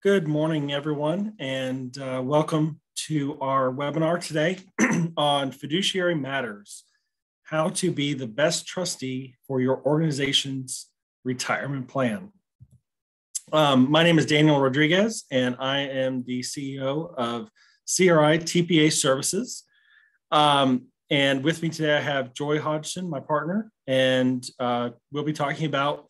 Good morning, everyone, and uh, welcome to our webinar today on Fiduciary Matters How to Be the Best Trustee for Your Organization's Retirement Plan. Um, my name is Daniel Rodriguez, and I am the CEO of CRI TPA Services. Um, and with me today, I have Joy Hodgson, my partner, and uh, we'll be talking about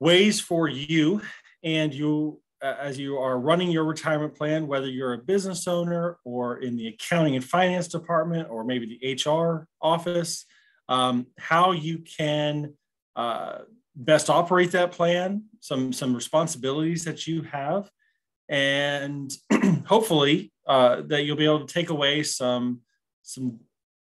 ways for you and you as you are running your retirement plan, whether you're a business owner or in the accounting and finance department or maybe the HR office, um, how you can uh, best operate that plan, some some responsibilities that you have, and hopefully uh, that you'll be able to take away some some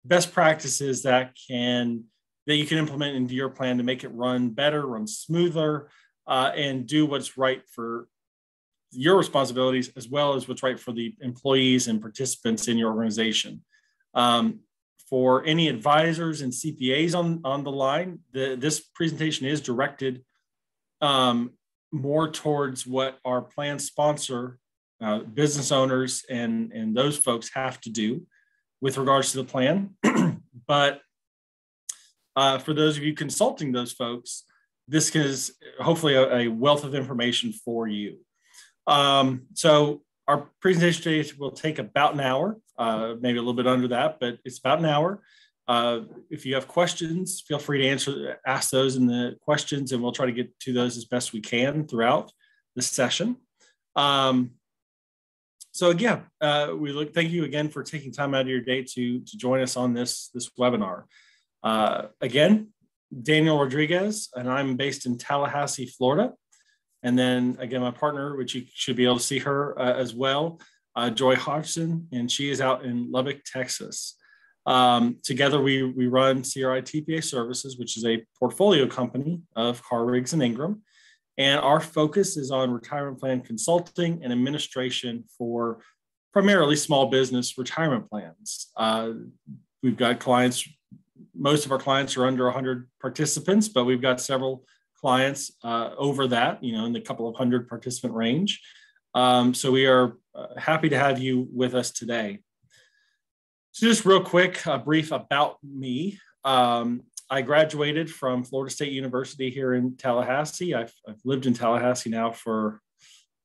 best practices that can that you can implement into your plan to make it run better, run smoother, uh, and do what's right for your responsibilities as well as what's right for the employees and participants in your organization. Um, for any advisors and CPAs on, on the line, the, this presentation is directed um, more towards what our plan sponsor, uh, business owners, and, and those folks have to do with regards to the plan. but uh, for those of you consulting those folks, this is hopefully a, a wealth of information for you. Um, so our presentation today will take about an hour, uh, maybe a little bit under that, but it's about an hour. Uh, if you have questions, feel free to answer, ask those in the questions, and we'll try to get to those as best we can throughout the session. Um, so again, uh, we look. Thank you again for taking time out of your day to to join us on this this webinar. Uh, again, Daniel Rodriguez, and I'm based in Tallahassee, Florida. And then again, my partner, which you should be able to see her uh, as well, uh, Joy Hodgson, and she is out in Lubbock, Texas. Um, together, we, we run CRI TPA Services, which is a portfolio company of Carr Riggs and Ingram. And our focus is on retirement plan consulting and administration for primarily small business retirement plans. Uh, we've got clients, most of our clients are under 100 participants, but we've got several clients uh, over that, you know, in the couple of hundred participant range. Um, so we are uh, happy to have you with us today. So just real quick, a brief about me. Um, I graduated from Florida State University here in Tallahassee. I've, I've lived in Tallahassee now for,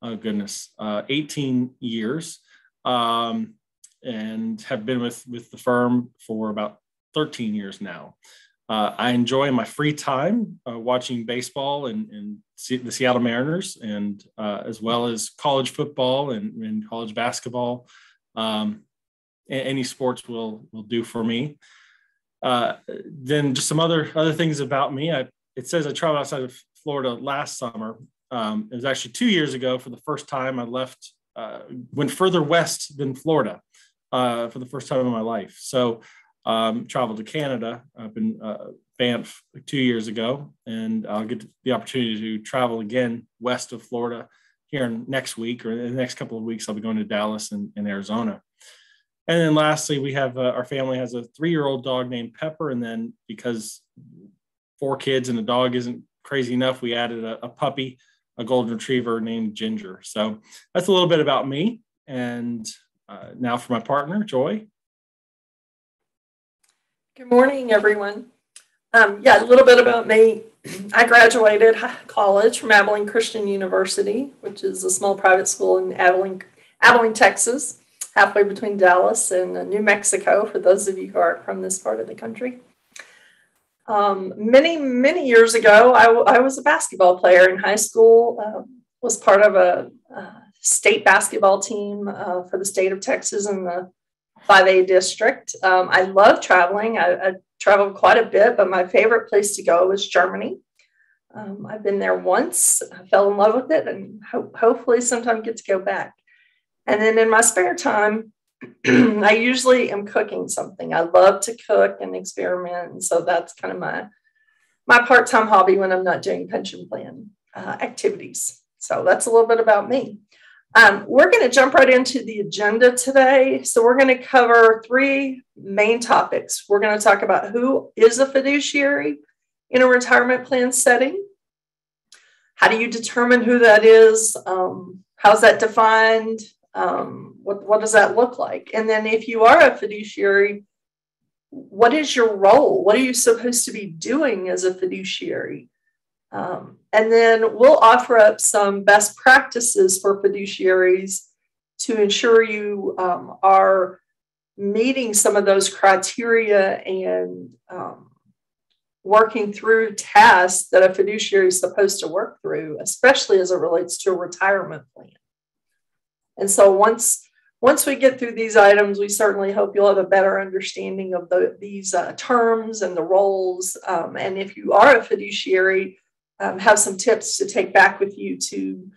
oh goodness, uh, 18 years um, and have been with, with the firm for about 13 years now. Uh, I enjoy my free time uh, watching baseball and, and the Seattle Mariners, and uh, as well as college football and, and college basketball. Um, any sports will will do for me. Uh, then just some other other things about me. I, it says I traveled outside of Florida last summer. Um, it was actually two years ago for the first time I left, uh, went further west than Florida uh, for the first time in my life. So um, traveled to Canada up in uh, Banff two years ago, and I'll get the opportunity to travel again west of Florida here next week or in the next couple of weeks. I'll be going to Dallas and, and Arizona. And then lastly, we have uh, our family has a three year old dog named Pepper. And then because four kids and a dog isn't crazy enough, we added a, a puppy, a golden retriever named Ginger. So that's a little bit about me. And uh, now for my partner, Joy. Good morning, everyone. Um, yeah, a little bit about me. I graduated college from Abilene Christian University, which is a small private school in Abilene, Abilene, Texas, halfway between Dallas and uh, New Mexico, for those of you who aren't from this part of the country. Um, many, many years ago, I, I, was a basketball player in high school, uh, was part of a, a state basketball team uh, for the state of Texas and the 5A district. Um, I love traveling. I, I, traveled quite a bit, but my favorite place to go was Germany. Um, I've been there once, I fell in love with it, and ho- hopefully sometime get to go back. And then in my spare time, I usually am cooking something. I love to cook and experiment, and so that's kind of my my part-time hobby when I'm not doing pension plan uh, activities. So that's a little bit about me. Um, we're going to jump right into the agenda today. So, we're going to cover three main topics. We're going to talk about who is a fiduciary in a retirement plan setting. How do you determine who that is? Um, how's that defined? Um, what, what does that look like? And then if you are a fiduciary, what is your role? What are you supposed to be doing as a fiduciary? Um, and then we'll offer up some best practices for fiduciaries to ensure you um, are meeting some of those criteria and um, working through tasks that a fiduciary is supposed to work through, especially as it relates to a retirement plan. And so once once we get through these items, we certainly hope you'll have a better understanding of the, these uh, terms and the roles. Um, and if you are a fiduciary, um, have some tips to take back with you to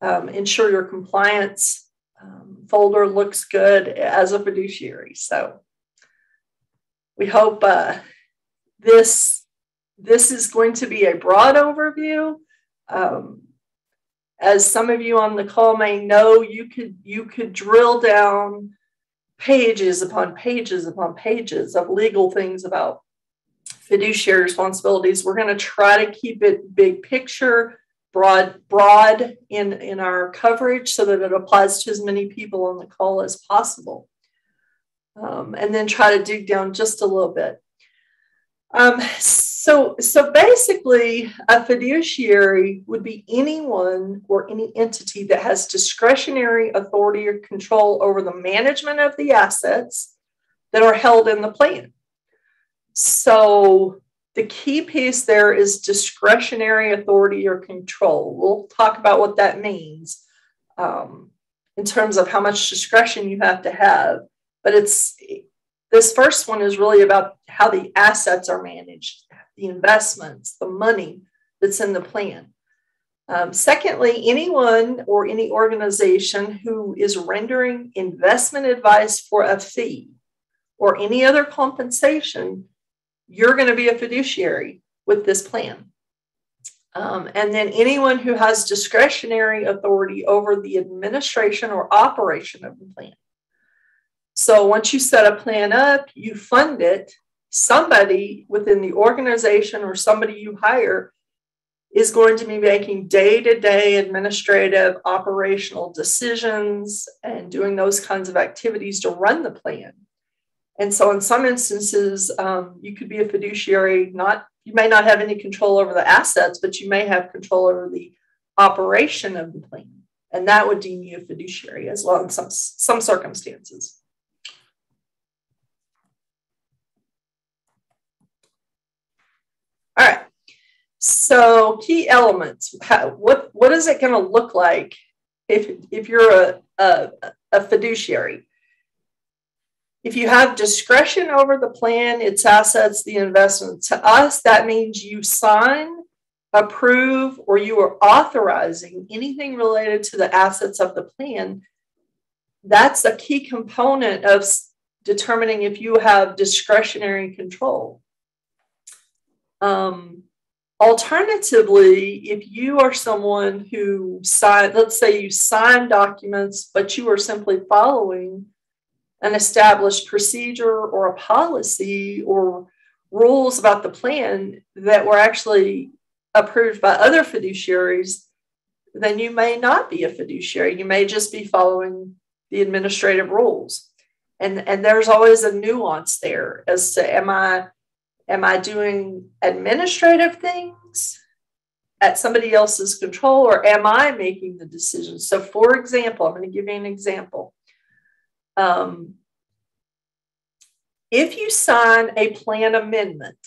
um, ensure your compliance um, folder looks good as a fiduciary. So we hope uh, this this is going to be a broad overview. Um, as some of you on the call may know, you could you could drill down pages upon pages upon pages of legal things about fiduciary responsibilities. We're going to try to keep it big picture, broad, broad in, in our coverage so that it applies to as many people on the call as possible. Um, and then try to dig down just a little bit. Um, so, so basically, a fiduciary would be anyone or any entity that has discretionary authority or control over the management of the assets that are held in the plan. So, the key piece there is discretionary authority or control. We'll talk about what that means um, in terms of how much discretion you have to have. But it's this first one is really about how the assets are managed, the investments, the money that's in the plan. Um, secondly, anyone or any organization who is rendering investment advice for a fee or any other compensation, you're going to be a fiduciary with this plan. Um, and then anyone who has discretionary authority over the administration or operation of the plan. So once you set a plan up, you fund it, somebody within the organization or somebody you hire is going to be making day to day administrative operational decisions and doing those kinds of activities to run the plan. And so, in some instances, um, you could be a fiduciary, not you may not have any control over the assets, but you may have control over the operation of the plan. And that would deem you a fiduciary as well in some, some circumstances. All right. So key elements. What what is it going to look like if if you're a, a, a fiduciary? If you have discretion over the plan, its assets, the investment, to us, that means you sign, approve, or you are authorizing anything related to the assets of the plan. That's a key component of determining if you have discretionary control. Um, alternatively, if you are someone who sign, let's say you sign documents, but you are simply following an established procedure or a policy or rules about the plan that were actually approved by other fiduciaries, then you may not be a fiduciary. You may just be following the administrative rules. And, and there's always a nuance there as to am I Am I doing administrative things at somebody else's control or am I making the decisions? So, for example, I'm going to give you an example. Um, if you sign a plan amendment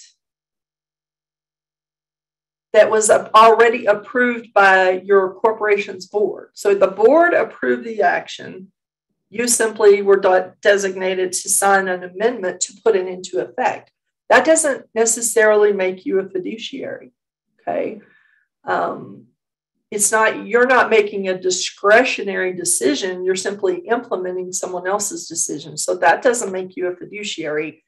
that was already approved by your corporation's board, so the board approved the action, you simply were designated to sign an amendment to put it into effect. That doesn't necessarily make you a fiduciary. Okay. Um, it's not, you're not making a discretionary decision. You're simply implementing someone else's decision. So that doesn't make you a fiduciary.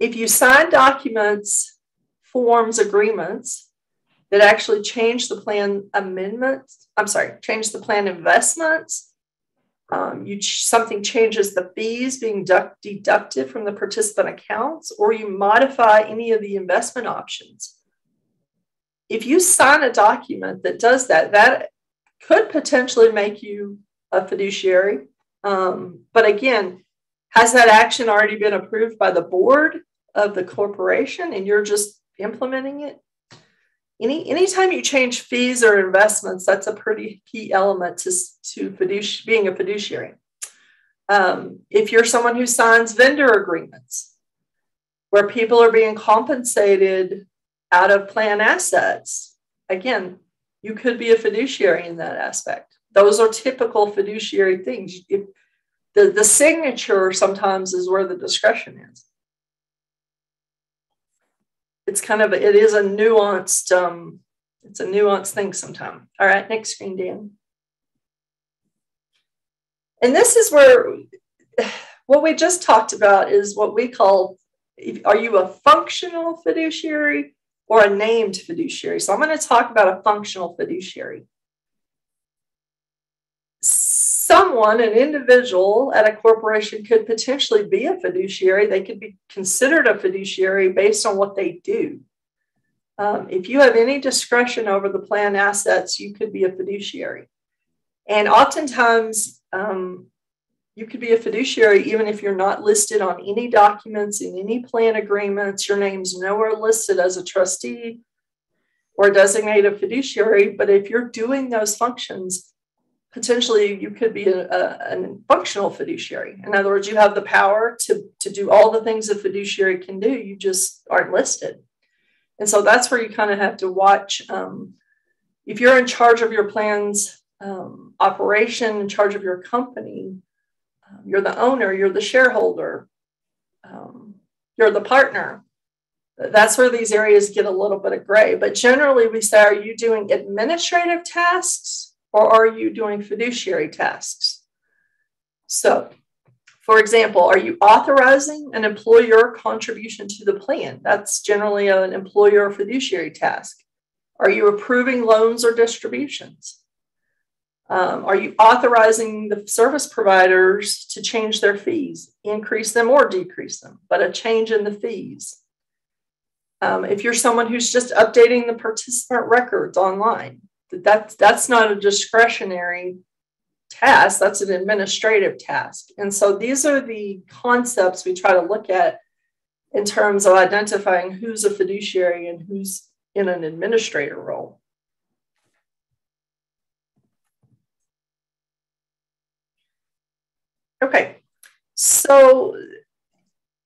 If you sign documents, forms, agreements that actually change the plan amendments, I'm sorry, change the plan investments, um, you something changes the fees being deducted from the participant accounts, or you modify any of the investment options. If you sign a document that does that, that could potentially make you a fiduciary. Um, but again, has that action already been approved by the board of the corporation and you're just implementing it? Any anytime you change fees or investments, that's a pretty key element to, to fiduci- being a fiduciary. Um, if you're someone who signs vendor agreements where people are being compensated out of plan assets, again, you could be a fiduciary in that aspect. Those are typical fiduciary things. If the, the signature sometimes is where the discretion is. It's kind of, it is a nuanced, um, it's a nuanced thing sometimes. All right, next screen, Dan. And this is where what we just talked about is what we call are you a functional fiduciary or a named fiduciary? So I'm going to talk about a functional fiduciary. Someone, an individual at a corporation could potentially be a fiduciary. They could be considered a fiduciary based on what they do. Um, if you have any discretion over the plan assets, you could be a fiduciary. And oftentimes, um, you could be a fiduciary even if you're not listed on any documents in any plan agreements. Your name's nowhere listed as a trustee or designated fiduciary. But if you're doing those functions, potentially you could be a, a, a, functional fiduciary. In other words, you have the power to, to do all the things a fiduciary can do, you just aren't listed. And so that's where you kind of have to watch. Um, if you're in charge of your plan's um, operation, in charge of your company, you're the owner, you're the shareholder, um, you're the partner. That's where these areas get a little bit of gray. But generally, we say, are you doing administrative tasks or are you doing fiduciary tasks? So, for example, are you authorizing an employer contribution to the plan? That's generally an employer fiduciary task. Are you approving loans or distributions? Um, are you authorizing the service providers to change their fees, increase them or decrease them, but a change in the fees? Um, if you're someone who's just updating the participant records online, that's, that's not a discretionary task, that's an administrative task. And so these are the concepts we try to look at in terms of identifying who's a fiduciary and who's in an administrator role. Okay, so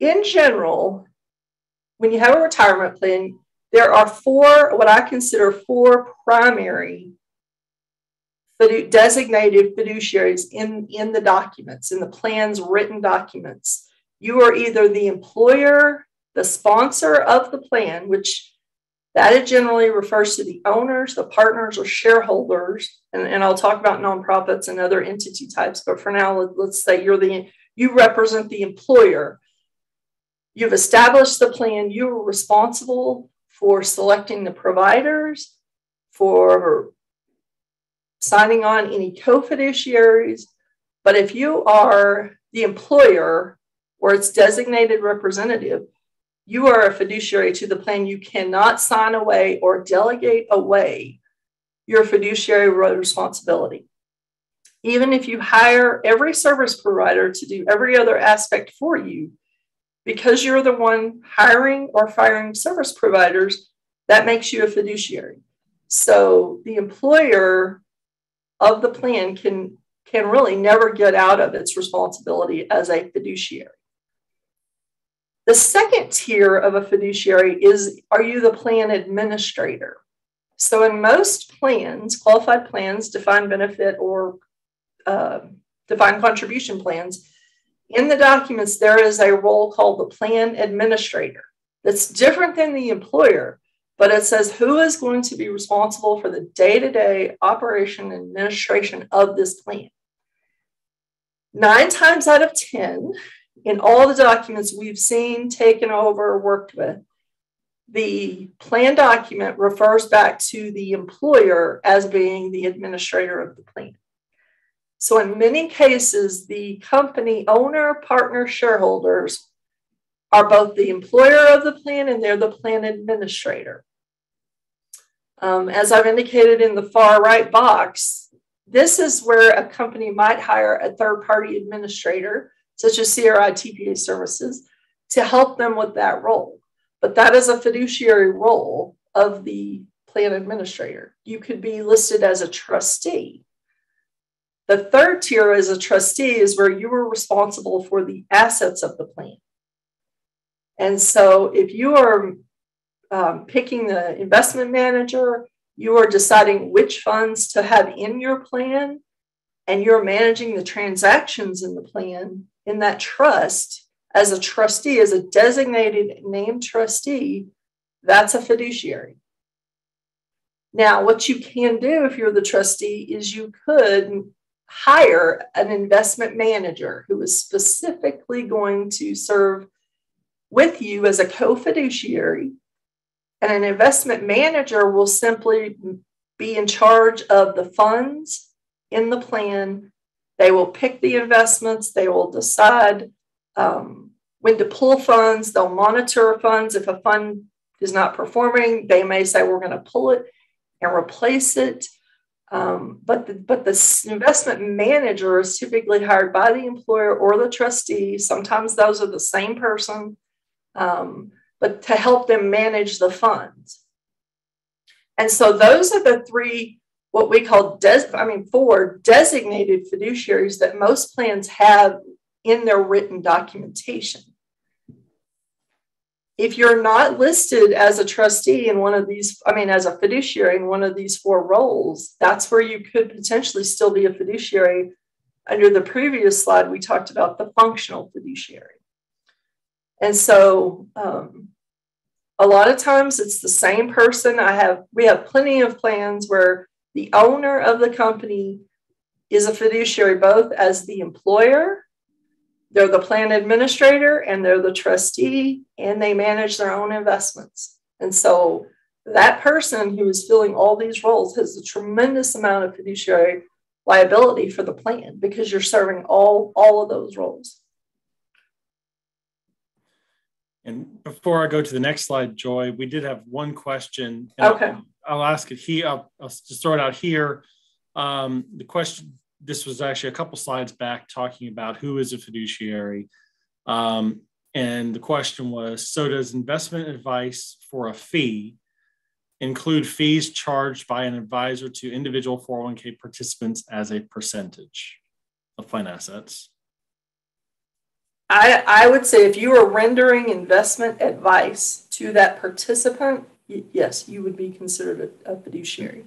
in general, when you have a retirement plan, there are four, what I consider four primary designated fiduciaries in, in the documents, in the plan's written documents. You are either the employer, the sponsor of the plan, which that generally refers to the owners, the partners, or shareholders. And, and I'll talk about nonprofits and other entity types. But for now, let, let's say you're the you represent the employer. You've established the plan. You are responsible for selecting the providers, for signing on any co-fiduciaries. But if you are the employer or its designated representative, you are a fiduciary to the plan. You cannot sign away or delegate away your fiduciary responsibility. Even if you hire every service provider to do every other aspect for you, because you're the one hiring or firing service providers, that makes you a fiduciary. So the employer of the plan can, can really never get out of its responsibility as a fiduciary. The second tier of a fiduciary is are you the plan administrator? So, in most plans, qualified plans, defined benefit, or uh, defined contribution plans, in the documents, there is a role called the plan administrator that's different than the employer, but it says who is going to be responsible for the day to day operation and administration of this plan. Nine times out of 10, in all the documents we've seen, taken over, worked with, the plan document refers back to the employer as being the administrator of the plan. So, in many cases, the company owner, partner, shareholders are both the employer of the plan and they're the plan administrator. Um, as I've indicated in the far right box, this is where a company might hire a third party administrator, such as CRI TPA Services, to help them with that role. But that is a fiduciary role of the plan administrator. You could be listed as a trustee. The third tier as a trustee is where you are responsible for the assets of the plan. And so if you are um, picking the investment manager, you are deciding which funds to have in your plan, and you're managing the transactions in the plan in that trust as a trustee, as a designated named trustee, that's a fiduciary. Now, what you can do if you're the trustee is you could hire an investment manager who is specifically going to serve with you as a co fiduciary. And an investment manager will simply be in charge of the funds in the plan. They will pick the investments, they will decide um, when to pull funds, they'll monitor funds. If a fund is not performing, they may say, We're going to pull it and replace it. Um, but the, but the investment manager is typically hired by the employer or the trustee. Sometimes those are the same person, um, but to help them manage the funds. And so those are the three what we call des- I mean four designated fiduciaries that most plans have in their written documentation if you're not listed as a trustee in one of these, I mean, as a fiduciary in one of these four roles, that's where you could potentially still be a fiduciary. Under the previous slide, we talked about the functional fiduciary. And so um, a lot of times it's the same person. I have, we have plenty of plans where the owner of the company is a fiduciary both as the employer they're the plan administrator and they're the trustee and they manage their own investments. And so that person who is filling all these roles has a tremendous amount of fiduciary liability for the plan because you're serving all all of those roles. And before I go to the next slide, Joy, we did have one question. Okay. I'll, I'll, ask it here. I'll, I'll, just throw it out here. Um, the question this was actually a couple slides back talking about who is a fiduciary. Um, and the question was so, does investment advice for a fee include fees charged by an advisor to individual 401k participants as a percentage of plan assets? I, I would say if you are rendering investment advice to that participant, yes, you would be considered a, a fiduciary.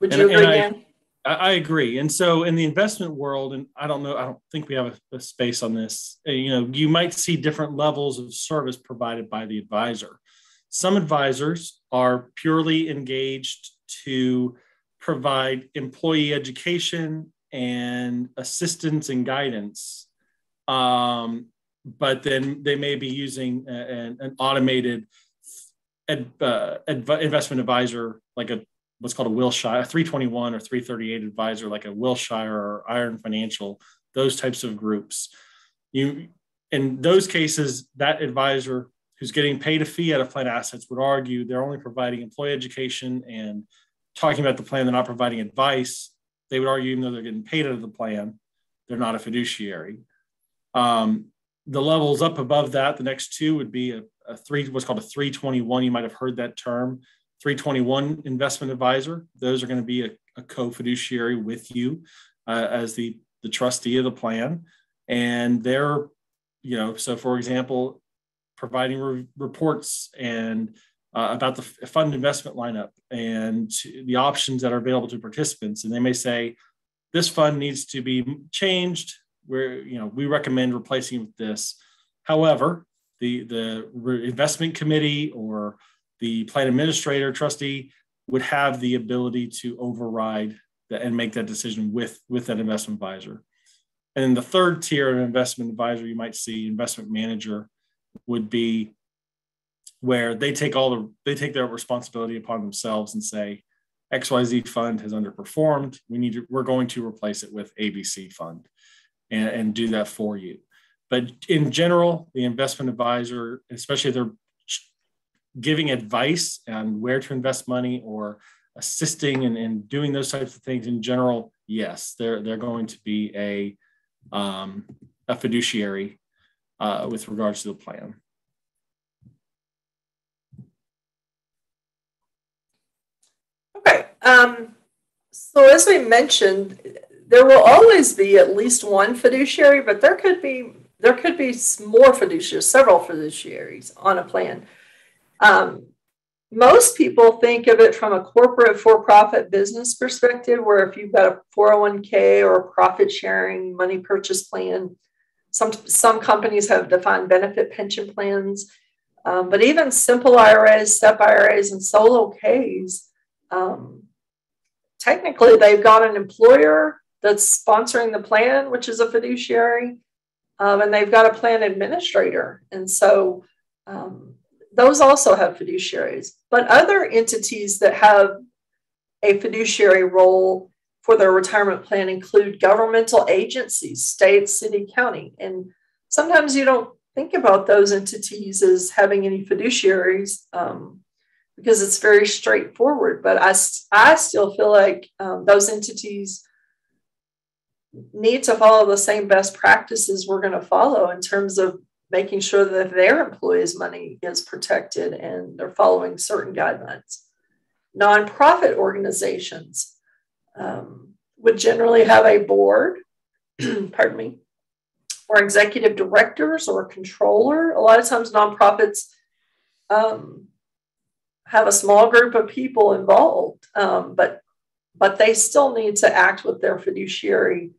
Would you agree, and I, agree. And so in the investment world, and I don't know, I don't think we have a, a, space on this. Uh, you know, you might see different levels of service provided by the advisor. Some advisors are purely engaged to provide employee education and assistance and guidance. Um, but then they may be using an, an automated ed, uh, investment advisor like a what's called a Wilshire, a 321 or 338 advisor, like a Wilshire or Iron Financial, those types of groups. You in those cases, that advisor who's getting paid a fee out of plan assets would argue they're only providing employee education and talking about the plan, they're not providing advice. They would argue, even though they're getting paid out of the plan, they're not a fiduciary. Um, the levels up above that, the next two would be a, a three, what's called a 321. You might have heard that term. 321 investment advisor. Those are going to be a, a co-fiduciary with you uh, as the, the trustee of the plan. And they're, you know, so for example, providing re- reports and uh, about the fund investment lineup and the options that are available to participants. And they may say, this fund needs to be changed. Where you know we recommend replacing with this. However, the the investment committee or the plan administrator trustee would have the ability to override the, and make that decision with, with that investment advisor. And then the third tier of investment advisor you might see, investment manager, would be where they take all the they take their responsibility upon themselves and say, XYZ fund has underperformed. We need to, we're going to replace it with ABC fund and, and do that for you. But in general, the investment advisor, especially if they're giving advice on where to invest money or assisting and, and doing those types of things in general, yes, they're they're going to be a um, a fiduciary uh, with regards to the plan. Okay. Um, so as we mentioned, there will always be at least one fiduciary, but there could be there could be more fiduciaries, several fiduciaries on a plan. Um, most people think of it from a corporate for-profit business perspective, where if you've got a 401k or a profit sharing money purchase plan, some some companies have defined benefit pension plans, um, but even simple IRAs, SEP IRAs, and solo Ks, um, technically they've got an employer that's sponsoring the plan, which is a fiduciary, um, and they've got a plan administrator, and so um, those also have fiduciaries. But other entities that have a fiduciary role for their retirement plan include governmental agencies, state, city, county. And sometimes you don't think about those entities as having any fiduciaries um, because it's very straightforward. But I, I still feel like um, those entities need to follow the same best practices we're going to follow in terms of making sure that their employees' money is protected and they're following certain guidelines. Nonprofit organizations um, would generally have a board, pardon me, or executive directors or a controller. A lot of times, nonprofits um, have a small group of people involved, um, but but they still need to act with their fiduciary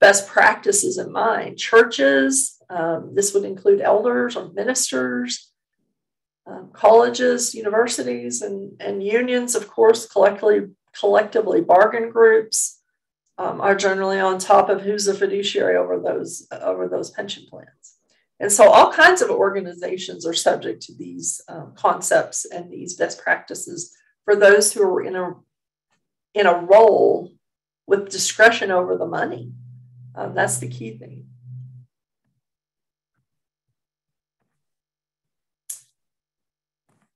best practices in mind. Churches, um, this would include elders or ministers, um, colleges, universities, and, and unions, of course, collectively, collectively bargain groups um, are generally on top of who's a fiduciary over those, over those pension plans. And so all kinds of organizations are subject to these um, concepts and these best practices for those who are in a, in a role with discretion over the money. Um, that's the key thing.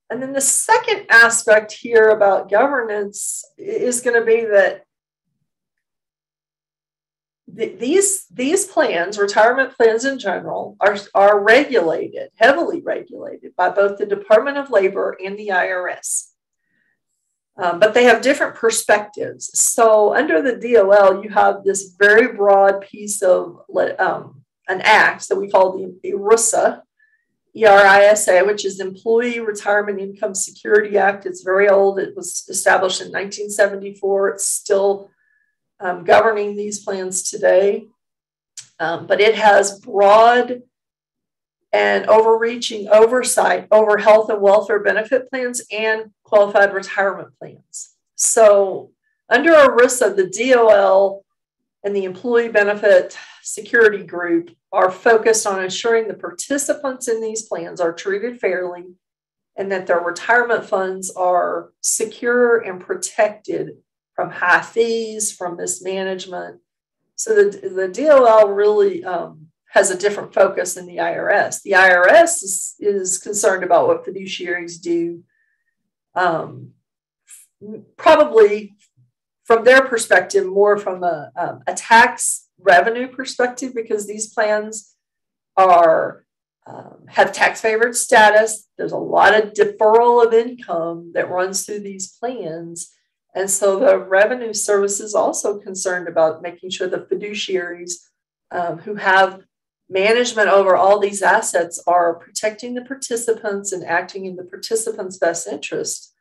And then the second aspect here about governance is going to be that these these plans, retirement plans in general, are, are regulated, heavily regulated by both the Department of Labor and the IRS. Um, but they have different perspectives. So under the DOL, you have this very broad piece of um, an act that we call the ERISA, ERISA, which is Employee Retirement Income Security Act. It's very old. It was established in 1974. It's still um, governing these plans today. Um, but it has broad and overreaching oversight over health and welfare benefit plans and qualified retirement plans. So, under ERISA, the DOL and the Employee Benefit Security Group are focused on ensuring the participants in these plans are treated fairly and that their retirement funds are secure and protected from high fees, from mismanagement. So the, the DOL really um, has a different focus than the IRS. The IRS is, is concerned about what fiduciaries do, um, probably from their perspective, more from a, um, a tax revenue perspective, because these plans are um, have tax favored status. There's a lot of deferral of income that runs through these plans. And so the revenue service is also concerned about making sure the fiduciaries um, who have management over all these assets are protecting the participants and acting in the participants' best interest.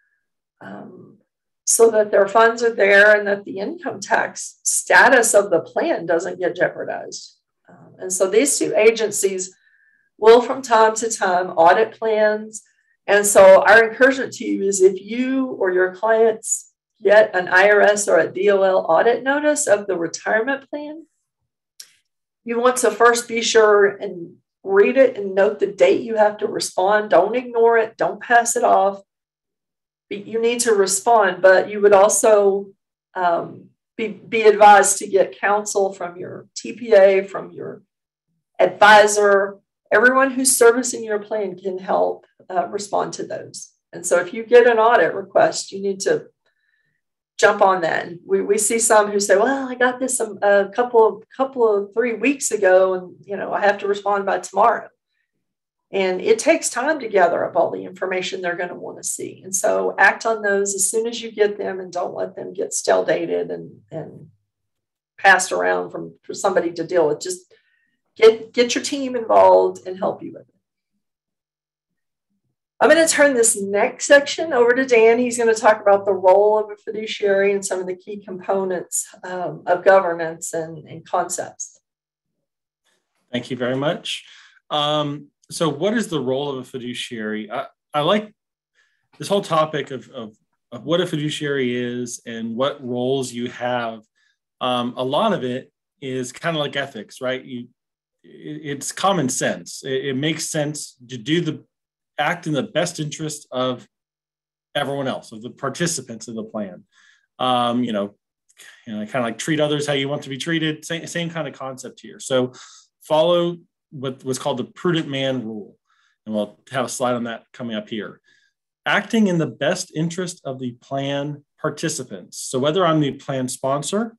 Um, so that their funds are there and that the income tax status of the plan doesn't get jeopardized. Um, and so these two agencies will from time to time audit plans. And so our encouragement to you is if you or your clients get an IRS or a DOL audit notice of the retirement plan, you want to first be sure and read it and note the date you have to respond. Don't ignore it, don't pass it off you need to respond, but you would also um, be, be advised to get counsel from your TPA, from your advisor. Everyone who's servicing your plan can help uh, respond to those. And so if you get an audit request, you need to jump on that. We, we see some who say, well, I got this a, a couple of couple of three weeks ago and, you know, I have to respond by tomorrow. And it takes time to gather up all the information they're going to want to see. And so act on those as soon as you get them and don't let them get stale dated and, and passed around from for somebody to deal with. Just get get your team involved and help you with it. I'm going to turn this next section over to Dan. He's going to talk about the role of a fiduciary and some of the key components um, of governance and, and, concepts. Thank you very much. Um, so, what is the role of a fiduciary? I, I like this whole topic of, of, of, what a fiduciary is and what roles you have. Um, a lot of it is kind of like ethics, right? You, it's common sense. It, it makes sense to do the act in the best interest of everyone else, of the participants of the plan. Um, you know, you know, kind of like treat others how you want to be treated. Same, same kind of concept here. So follow what was called the prudent man rule. And we'll have a slide on that coming up here. Acting in the best interest of the plan participants. So whether I'm the plan sponsor,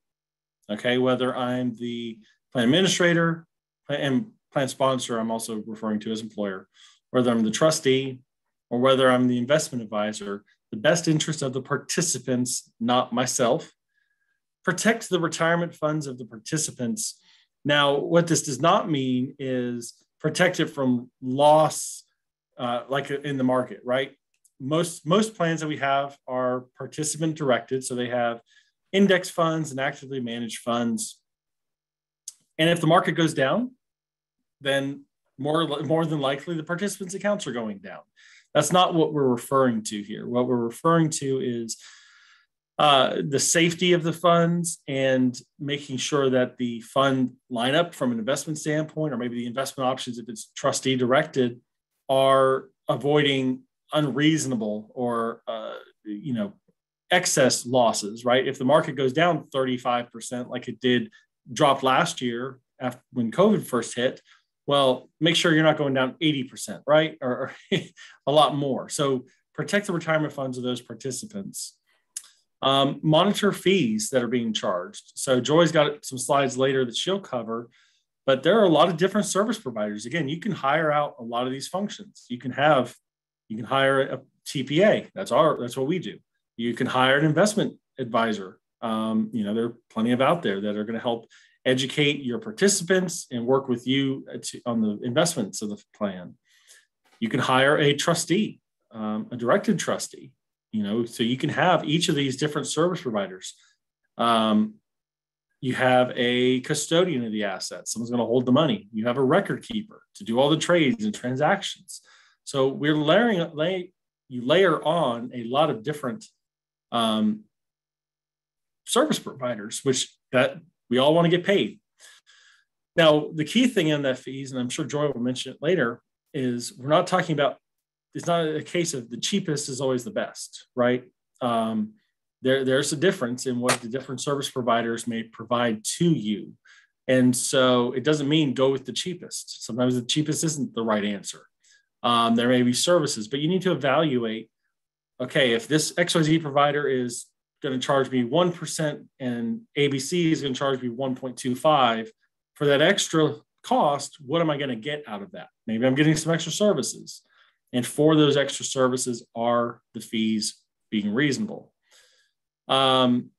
okay, whether I'm the plan administrator and plan sponsor, I'm also referring to as employer, whether I'm the trustee or whether I'm the investment advisor, the best interest of the participants, not myself. Protect the retirement funds of the participants. Now, what this does not mean is protect it from loss, uh, like in the market, right? Most most plans that we have are participant directed, so they have index funds and actively managed funds. And if the market goes down, then more, more than likely the participants' accounts are going down. That's not what we're referring to here. What we're referring to is uh, the safety of the funds and making sure that the fund lineup from an investment standpoint, or maybe the investment options, if it's trustee directed, are avoiding unreasonable or uh, you know excess losses. Right? If the market goes down 35%, like it did, drop last year after when COVID first hit, well, make sure you're not going down 80%, right? Or, or a lot more. So protect the retirement funds of those participants. Um, monitor fees that are being charged. So Joy's got some slides later that she'll cover, but there are a lot of different service providers. Again, you can hire out a lot of these functions. You can have, you can hire a TPA. That's our, that's what we do. You can hire an investment advisor. Um, you know, there are plenty of out there that are going to help educate your participants and work with you to, on the investments of the plan. You can hire a trustee, um, a directed trustee, you know, so you can have each of these different service providers. Um, you have a custodian of the assets, someone's going to hold the money. You have a record keeper to do all the trades and transactions. So we're layering, lay, you layer on a lot of different um, service providers, which that we all want to get paid. Now, the key thing in that fees, and I'm sure Joy will mention it later, is we're not talking about, it's not a case of the cheapest is always the best, right? Um, there, there's a difference in what the different service providers may provide to you. And so it doesn't mean go with the cheapest. Sometimes the cheapest isn't the right answer. Um, there may be services, but you need to evaluate okay, if this XYZ provider is going to charge me 1% and ABC is going to charge me 1.25 for that extra cost, what am I going to get out of that? Maybe I'm getting some extra services. And for those extra services, are the fees being reasonable? Um,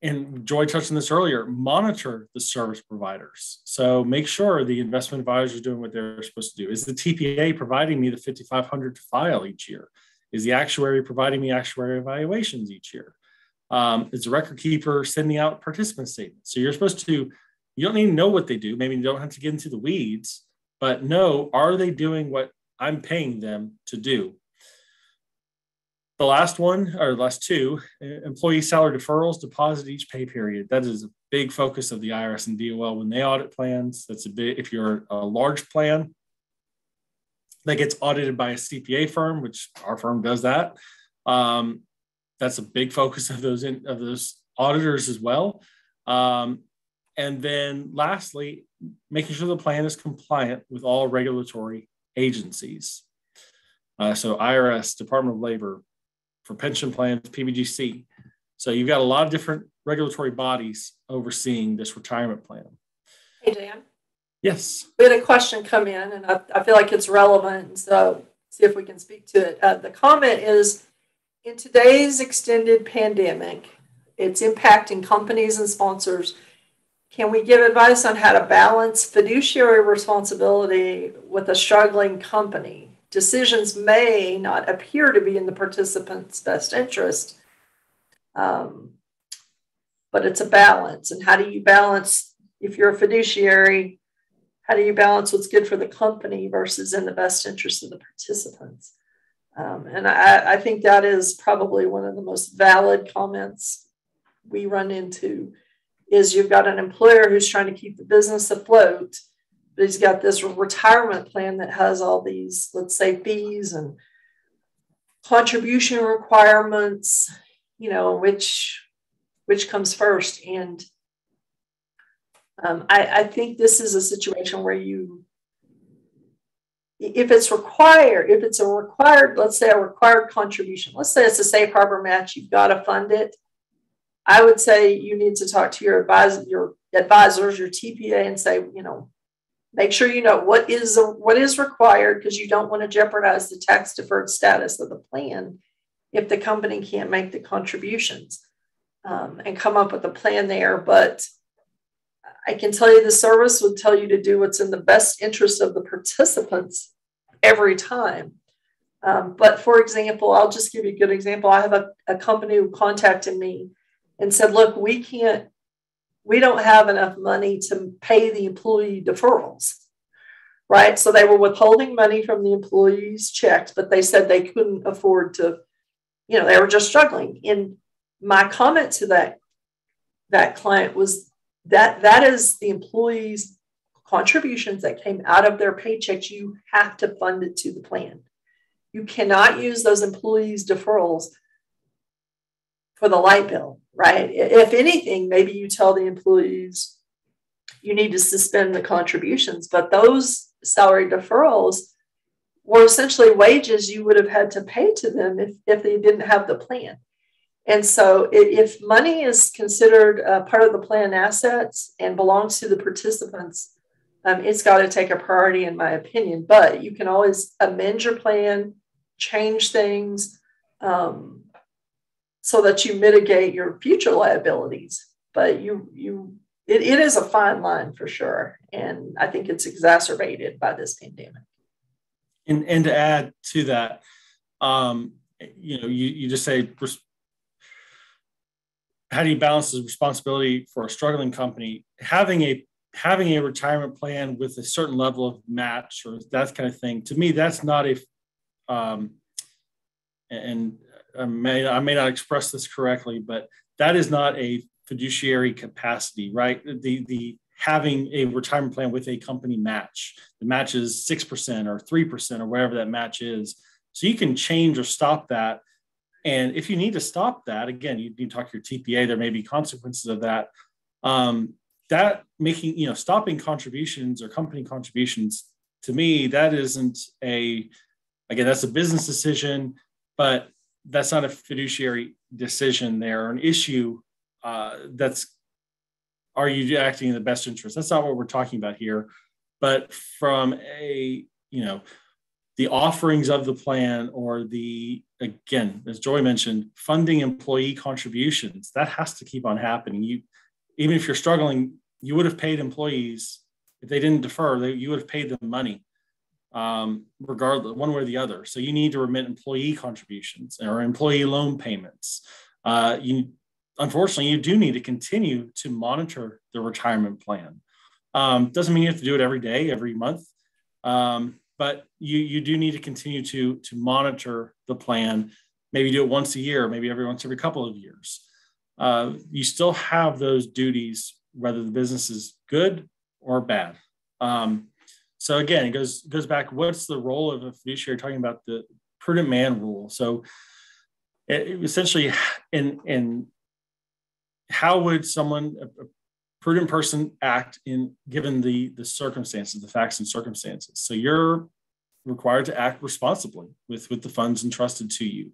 and Joy touched on this earlier monitor the service providers. So make sure the investment advisor is doing what they're supposed to do. Is the TPA providing me the 5,500 to file each year? Is the actuary providing me actuary evaluations each year? Um, is the record keeper sending out participant statements? So you're supposed to, you don't need to know what they do. Maybe you don't have to get into the weeds, but know, are they doing what I'm paying them to do? The last one, or last two, employee salary deferrals deposit each pay period. That is a big focus of the IRS and DOL when they audit plans. That's a big, if you're a large plan, that gets audited by a CPA firm, which our firm does that. Um, that's a big focus of those in, of those auditors as well. Um, and then lastly, making sure the plan is compliant with all regulatory agencies. Uh, so IRS, Department of Labor, for pension plans, PBGC. So you've got a lot of different regulatory bodies overseeing this retirement plan. Hey, Dan. Yes. We had a question come in, and I, I feel like it's relevant, so see if we can speak to it. Uh, the comment is in today's extended pandemic, it's impacting companies and sponsors. Can we give advice on how to balance fiduciary responsibility with a struggling company? Decisions may not appear to be in the participant's best interest, um, but it's a balance. And how do you balance if you're a fiduciary? How do you balance what's good for the company versus in the best interest of the participants? Um, and I, I think that is probably one of the most valid comments we run into is you've got an employer who's trying to keep the business afloat, but he's got this retirement plan that has all these, let's say, fees and contribution requirements, you know, which which comes first. And um, I, I think this is a situation where you if it's required, if it's a required, let's say a required contribution, let's say it's a safe harbor match, you've got to fund it. I would say you need to talk to your advisor, your advisors, your TPA, and say, you know, make sure you know what is what is required because you don't want to jeopardize the tax deferred status of the plan if the company can't make the contributions um, and come up with a plan there. But I can tell you the service would tell you to do what's in the best interest of the participants every time. Um, but for example, I'll just give you a good example. I have a, a company who contacted me and said, look, we can't, we don't have enough money to pay the employee deferrals. Right. So they were withholding money from the employees' checks, but they said they couldn't afford to, you know, they were just struggling. And my comment to that that client was that that is the employees contributions that came out of their paychecks you have to fund it to the plan you cannot use those employees deferrals for the light bill right if anything maybe you tell the employees you need to suspend the contributions but those salary deferrals were essentially wages you would have had to pay to them if, if they didn't have the plan and so if money is considered part of the plan assets and belongs to the participants, um, it's got to take a priority, in my opinion. But you can always amend your plan, change things um, so that you mitigate your future liabilities. But you, you, it, it is a fine line for sure, and I think it's exacerbated by this pandemic. And and to add to that, um, you know, you you just say how do you balance the responsibility for a struggling company having a having a retirement plan with a certain level of match or that kind of thing to me that's not a um, and I may, I may not express this correctly but that is not a fiduciary capacity right the the having a retirement plan with a company match the match is 6% or 3% or whatever that match is so you can change or stop that and if you need to stop that, again, you need to talk to your TPA. There may be consequences of that. Um, that making, you know, stopping contributions or company contributions to me, that isn't a, again, that's a business decision, but that's not a fiduciary decision there, or an issue uh, that's, are you acting in the best interest? That's not what we're talking about here. But from a, you know, the offerings of the plan or the again as joy mentioned funding employee contributions that has to keep on happening you even if you're struggling you would have paid employees if they didn't defer they, you would have paid them money um, regardless one way or the other. So you need to remit employee contributions or employee loan payments. Uh, you unfortunately you do need to continue to monitor the retirement plan. Um, doesn't mean you have to do it every day every month. Um, but you you do need to continue to to monitor the plan. Maybe do it once a year maybe every once every couple of years. Uh, you still have those duties whether the business is good or bad. Um, so again it goes goes back what's the role of a fiduciary talking about the prudent man rule so it, essentially in in how would someone a, prudent person act in given the the circumstances the facts and circumstances so you're required to act responsibly with with the funds entrusted to you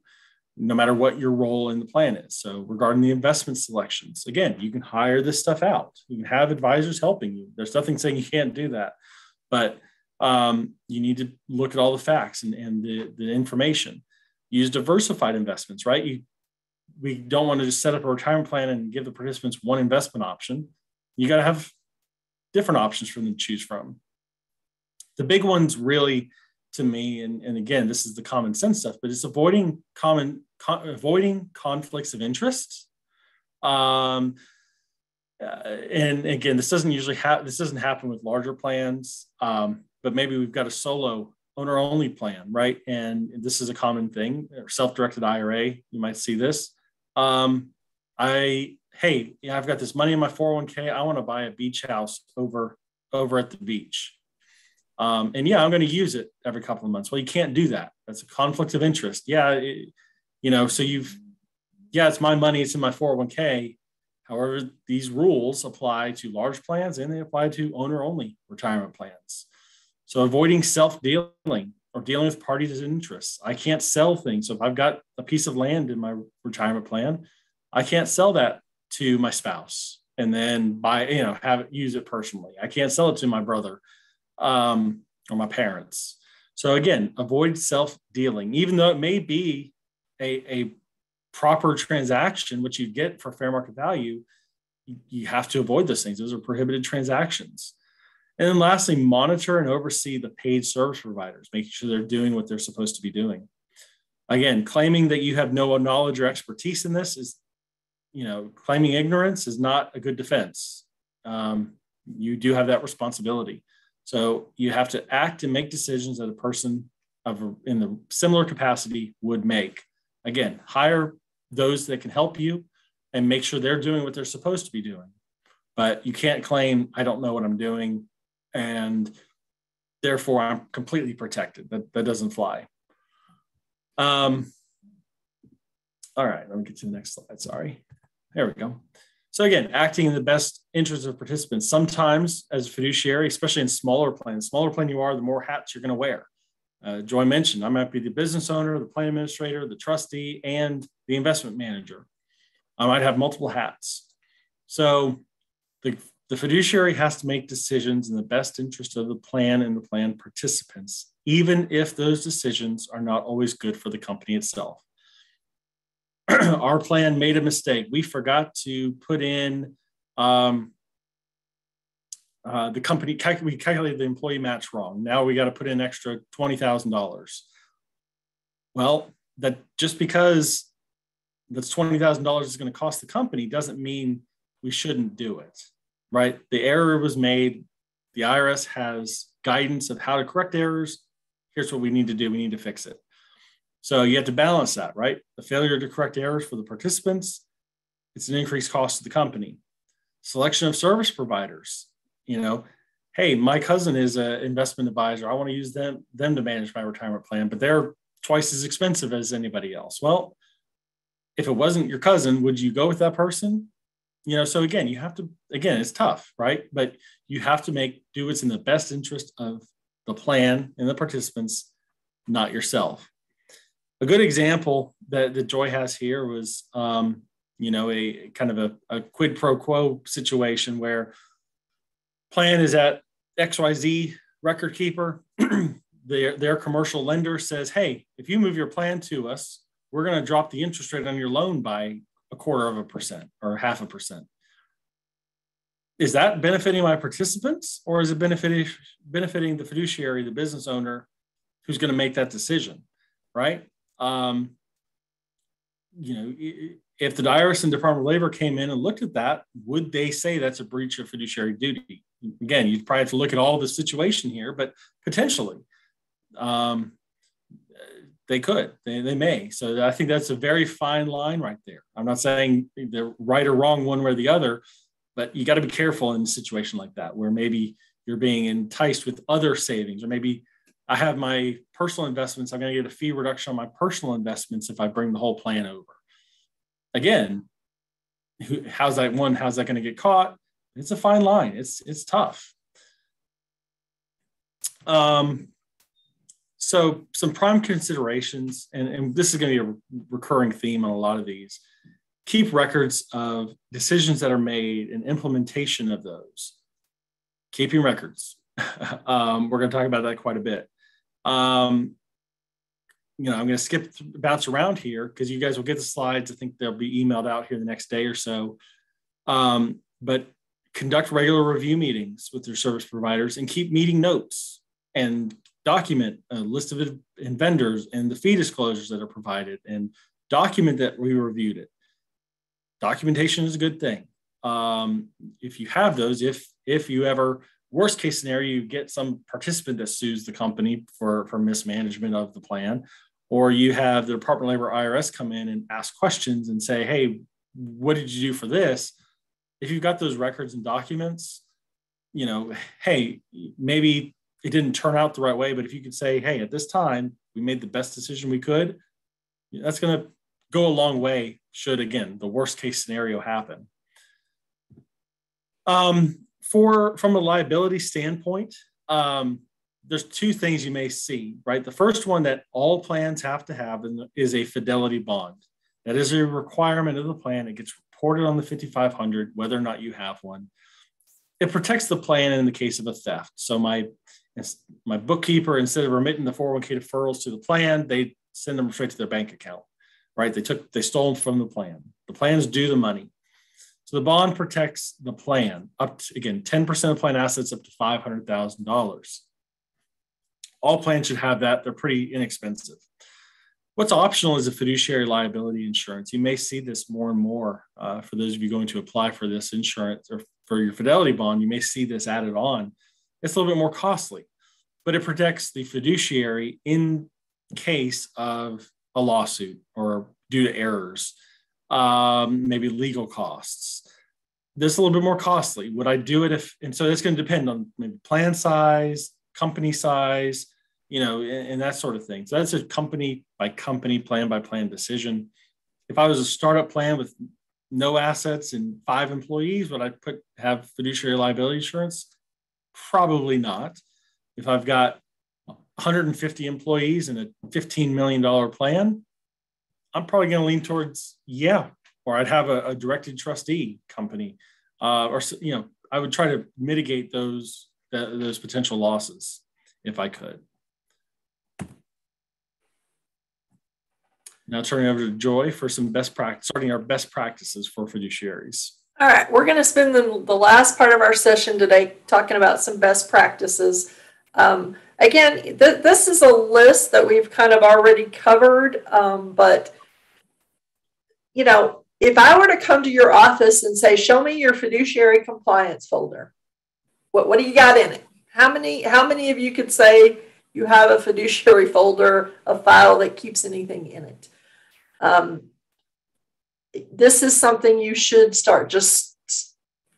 no matter what your role in the plan is. So, regarding the investment selections, again, you can hire this stuff out. You can have advisors helping you. There's nothing saying you can't do that, but um, you need to look at all the facts and, and the, the information. Use diversified investments, right? You, we don't want to just set up a retirement plan and give the participants one investment option. You got to have different options for them to choose from. The big ones really to me, and, and again, this is the common sense stuff, but it's avoiding common avoiding conflicts of interest. Um, uh, and again, this doesn't usually happen. This doesn't happen with larger plans, um, but maybe we've got a solo owner only plan, right? And this is a common thing. Self-directed IRA, you might see this. Um, I hey, yeah, I've got this money in my 401k. I want to buy a beach house over over at the beach. Um, and yeah, I'm going to use it every couple of months. Well, you can't do that. That's a conflict of interest. Yeah, it, you know, so you've, yeah, it's my money. It's in my 401k. However, these rules apply to large plans and they apply to owner only retirement plans. So avoiding self dealing or dealing with parties' interests. I can't sell things. So if I've got a piece of land in my retirement plan, I can't sell that to my spouse and then buy, you know, have it use it personally. I can't sell it to my brother um, or my parents. So again, avoid self dealing, even though it may be a, a proper transaction, which you get for fair market value. You have to avoid those things. Those are prohibited transactions. And then lastly, monitor and oversee the paid service providers, making sure they're doing what they're supposed to be doing. Again, claiming that you have no knowledge or expertise in this is, you know, claiming ignorance is not a good defense. Um, you do have that responsibility. So you have to act and make decisions that a person of in the similar capacity would make. Again, hire those that can help you and make sure they're doing what they're supposed to be doing. But you can't claim I don't know what I'm doing and therefore I'm completely protected. That that doesn't fly. Um, all right, let me get to the next slide. Sorry. There we go. So again, acting in the best interest of participants. Sometimes as a fiduciary, especially in smaller plans, smaller plan you are, the more hats you're going to wear. Uh, Joy mentioned, I might be the business owner, the plan administrator, the trustee, and the investment manager. I might have multiple hats. So the, the fiduciary has to make decisions in the best interest of the plan and the plan participants, even if those decisions are not always good for the company itself. our plan made a mistake. We forgot to put in um, uh, the company, we calculated the employee match wrong. Now we got to put in extra $20,000. Well, that just because that's $20,000 is going to cost the company doesn't mean we shouldn't do it, right? The error was made. The IRS has guidance of how to correct errors. Here's what we need to do. We need to fix it. So you have to balance that, right? The failure to correct errors for the participants, it's an increased cost to the company. Selection of service providers, you know, hey, my cousin is an investment advisor. I want to use them them to manage my retirement plan, but they're twice as expensive as anybody else. Well, if it wasn't your cousin, would you go with that person? You know, so again, you have to again, it's tough, right? But you have to make do what's in the best interest of the plan and the participants, not yourself a good example that, that Joy has here was, um, you know, a kind of a, a quid pro quo situation where plan is at XYZ record keeper. their, their commercial lender says, hey, if you move your plan to us, we're going to drop the interest rate on your loan by a quarter of a percent or half a percent. Is that benefiting my participants or is it benefiting, benefiting the fiduciary, the business owner who's going to make that decision? Right um, you know, if the IRS and Department of Labor came in and looked at that, would they say that's a breach of fiduciary duty? Again, you'd probably have to look at all the situation here, but potentially um, they could, they, they may. So I think that's a very fine line right there. I'm not saying they're right or wrong one way or the other, but you got to be careful in a situation like that where maybe you're being enticed with other savings or maybe I have my personal investments. I'm going to get a fee reduction on my personal investments if I bring the whole plan over. Again, how's that one? How's that going to get caught? It's a fine line. It's it's tough. Um, so some prime considerations, and, and this is going to be a recurring theme on a lot of these. Keep records of decisions that are made and implementation of those. Keeping records. um, we're going to talk about that quite a bit. Um, you know, I'm going to skip bounce around here because you guys will get the slides. I think they'll be emailed out here the next day or so. Um, but conduct regular review meetings with your service providers and keep meeting notes and document a list of vendors and the fee disclosures that are provided and document that we reviewed it. Documentation is a good thing. Um, if you have those, if if you ever worst case scenario, you get some participant that sues the company for for mismanagement of the plan, or you have the Department of Labor IRS come in and ask questions and say, "Hey, what did you do for this?" If you've got those records and documents, you know, hey, maybe it didn't turn out the right way. But if you could say, hey, at this time, we made the best decision we could, that's going to go a long way should, again, the worst case scenario happen. Um, for From a liability standpoint, um, there's two things you may see, right? The first one that all plans have to have is a fidelity bond. That is a requirement of the plan. It gets reported on the 5500, whether or not you have one. It protects the plan in the case of a theft. So my my bookkeeper, instead of remitting the 401k deferrals to the plan, they send them straight to their bank account, right? They took, they stole from the plan. The plans due the money. So the bond protects the plan up to, again, 10% of plan assets up to $500,000. All plans should have that. They're pretty inexpensive. What's optional is a fiduciary liability insurance. You may see this more and more uh, for those of you going to apply for this insurance or for your fidelity bond. You may see this added on it's a little bit more costly, but it protects the fiduciary in case of a lawsuit or due to errors, um, maybe legal costs. This is a little bit more costly. Would I do it if, and so it's going to depend on maybe plan size, company size, you know, and, and that sort of thing. So that's a company by company, plan by plan decision. If I was a startup plan with no assets and five employees, would I put have fiduciary liability insurance? Probably not. If I've got 150 employees and a $15 million plan, I'm probably going to lean towards yeah, or I'd have a, a directed trustee company, uh, or you know, I would try to mitigate those those potential losses if I could. Now turning over to Joy for some best practice, starting our best practices for fiduciaries. All right, we're going to spend the, the last part of our session today talking about some best practices. Um, again, th- this is a list that we've kind of already covered, um, but you know, if I were to come to your office and say, "Show me your fiduciary compliance folder," what what do you got in it? How many how many of you could say you have a fiduciary folder, a file that keeps anything in it? Um, this is something you should start just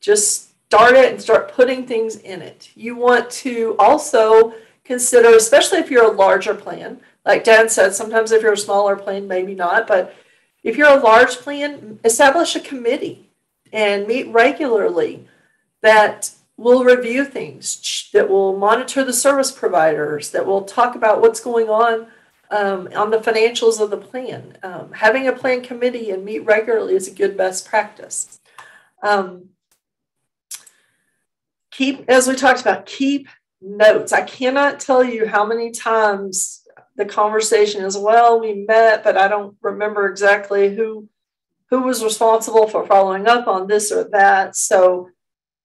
just start it and start putting things in it. You want to also consider especially if you're a larger plan like dan said sometimes if you're a smaller plan maybe not but if you're a large plan establish a committee and meet regularly that will review things that will monitor the service providers that will talk about what's going on um, on the financials of the plan. Um, having a plan committee and meet regularly is a good best practice. Um, keep, as we talked about, keep notes. I cannot tell you how many times the conversation is, well, we met, but I don't remember exactly who who was responsible for following up on this or that. So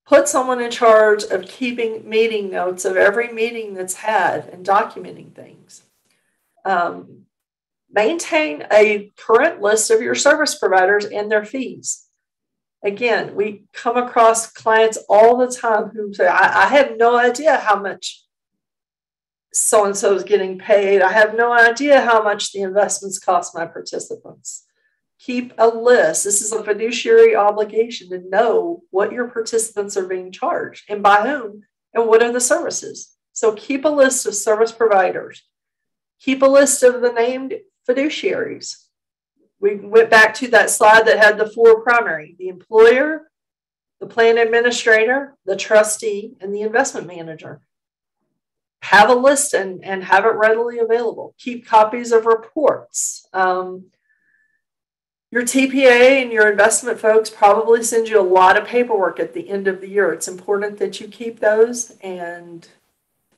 put someone in charge of keeping meeting notes of every meeting that's had and documenting things um, maintain a current list of your service providers and their fees. Again, we come across clients all the time who say, I, I have no idea how much so and so is getting paid. I have no idea how much the investments cost my participants. Keep a list. This is a fiduciary obligation to know what your participants are being charged and by whom and what are the services. So keep a list of service providers keep a list of the named fiduciaries. We went back to that slide that had the four primary the employer, the plan administrator, the trustee, and the investment manager. have a list and, and have it readily available. Keep copies of reports. Um, your TPA and your investment folks probably send you a lot of paperwork at the end of the year. It's important that you keep those. And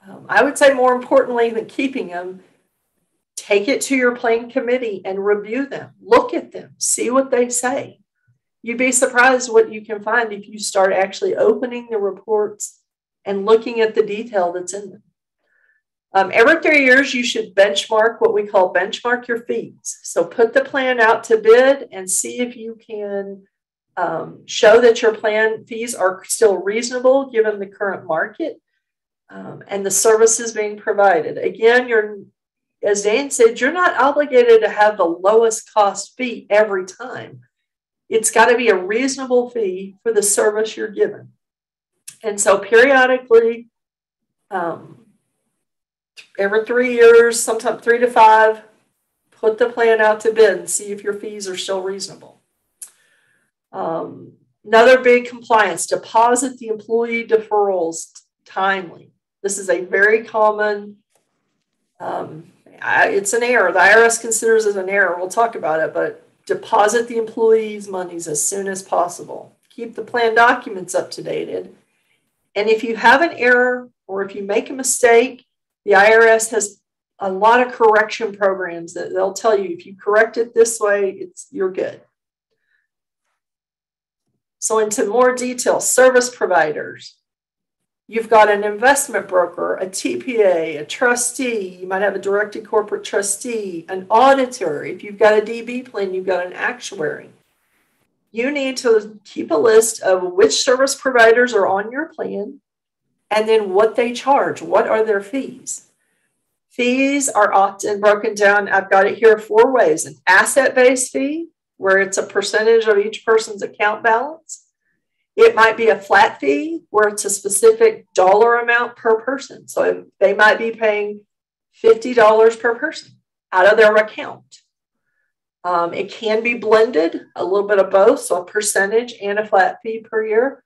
um, I would say, more importantly than keeping them, take it to your plan committee and review them. Look at them, see what they say. You'd be surprised what you can find if you start actually opening the reports and looking at the detail that's in them. Um, every three years, you should benchmark what we call benchmark your fees. So put the plan out to bid and see if you can um, show that your plan fees are still reasonable given the current market um, and the services being provided. Again, you're, as Dan said, you're not obligated to have the lowest cost fee every time. It's got to be a reasonable fee for the service you're given. And so periodically, um, every three years, sometimes three to five, put the plan out to bid and see if your fees are still reasonable. Um, another big compliance deposit the employee deferrals timely. This is a very common, um, it's an error. The IRS considers it an error. We'll talk about it, but deposit the employees' monies as soon as possible. Keep the plan documents up to date. And if you have an error or if you make a mistake, the IRS has a lot of correction programs that they'll tell you if you correct it this way, it's you're good. So into more detail, service providers. You've got an investment broker, a TPA, a trustee. You might have a directed corporate trustee, an auditor. If you've got a DB plan, you've got an actuary. You need to keep a list of which service providers are on your plan and then what they charge. What are their fees? Fees are often broken down. I've got it here four ways an asset based fee, where it's a percentage of each person's account balance. It might be a flat fee, where it's a specific dollar amount per person. So they might be paying $50 per person out of their account. Um, it can be blended, a little bit of both, so a percentage and a flat fee per year.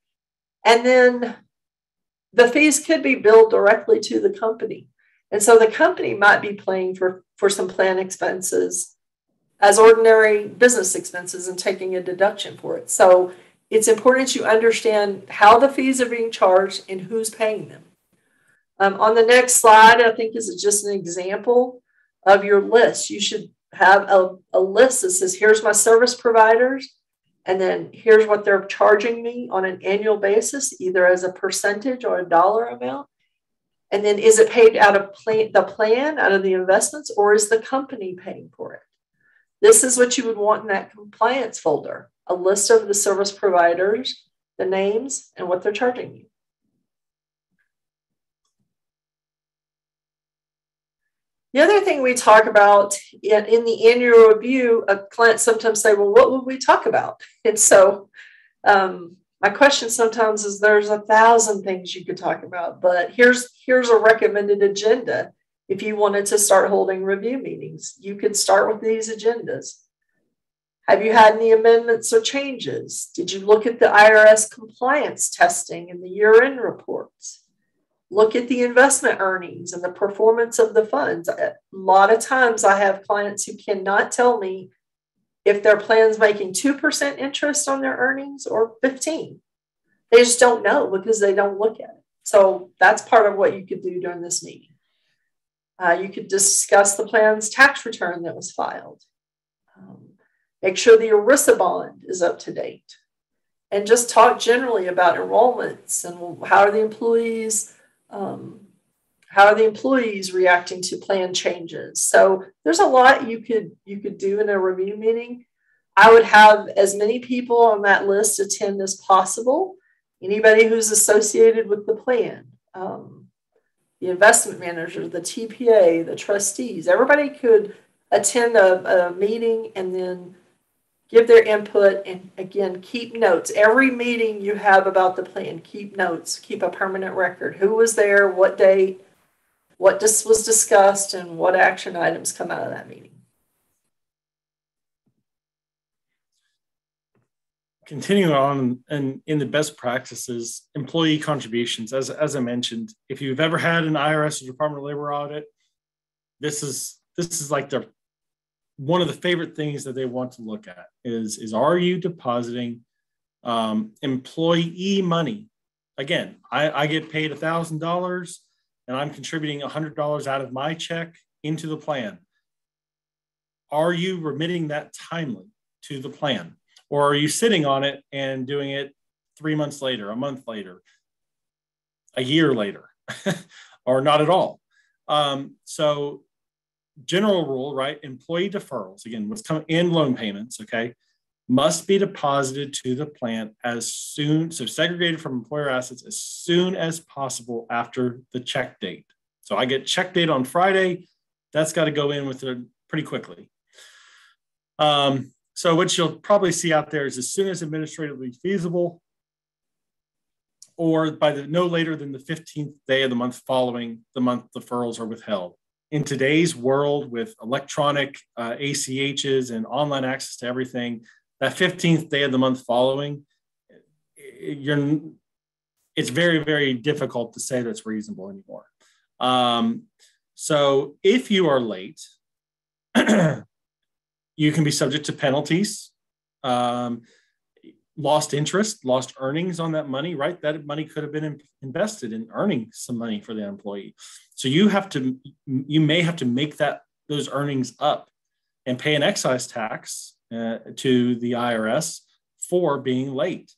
And then the fees could be billed directly to the company. And so the company might be paying for, for some plan expenses as ordinary business expenses and taking a deduction for it. So it's important you understand how the fees are being charged and who's paying them. Um, on the next slide, I think this is just an example of your list. You should have a, a list that says, here's my service providers, and then here's what they're charging me on an annual basis, either as a percentage or a dollar amount. And then is it paid out of plan, the plan, out of the investments, or is the company paying for it? This is what you would want in that compliance folder a list of the service providers, the names, and what they're charging you. The other thing we talk about in, the annual review, a client sometimes say, well, what would we talk about? And so um, my question sometimes is there's a thousand things you could talk about, but here's here's a recommended agenda. If you wanted to start holding review meetings, you could start with these agendas. Have you had any amendments or changes? Did you look at the IRS compliance testing and the year end reports? look at the investment earnings and the performance of the funds. A lot of times I have clients who cannot tell me if their plan's making 2% interest on their earnings or 15. They just don't know because they don't look at it. So that's part of what you could do during this meeting. Uh, you could discuss the plan's tax return that was filed. Make sure the ERISA bond is up to date. And just talk generally about enrollments and how are the employees um, how are the employees reacting to plan changes. So there's a lot you could you could do in a review meeting. I would have as many people on that list attend as possible. Anybody who's associated with the plan um, the investment manager the tpa the trustees everybody could attend a, a meeting and then give their input and again keep notes. Every meeting you have about the plan keep notes. Keep a permanent record. Who was there what date what dis- was discussed and what action items come out of that meeting. Continuing on and in the best practices, employee contributions, as, as I mentioned, if you've ever had an IRS or Department of Labor audit, this is this is like the one of the favorite things that they want to look at is is are you depositing um, employee money? Again, I, I get paid thousand dollars and I'm contributing hundred dollars out of my check into the plan. Are you remitting that timely to the plan? Or are you sitting on it and doing it three months later, a month later, a year later, or not at all? Um, so, general rule, right? Employee deferrals, again, what's coming in loan payments, okay, must be deposited to the plan as soon, so segregated from employer assets as soon as possible after the check date. So I get check date on Friday, that's got to go in with it pretty quickly. Um, so what you'll probably see out there is as soon as administratively feasible, or by the no later than the 15th day of the month following the month deferrals are withheld. In today's world with electronic uh, ACHs and online access to everything, that 15th day of the month following, you're it's very, very difficult to say that's reasonable anymore. Um, so if you are late, you can be subject to penalties, um, lost interest, lost earnings on that money, right? That money could have been in, invested in earning some money for the employee. So you have to, you may have to make that those earnings up and pay an excise tax uh, to the IRS for being late.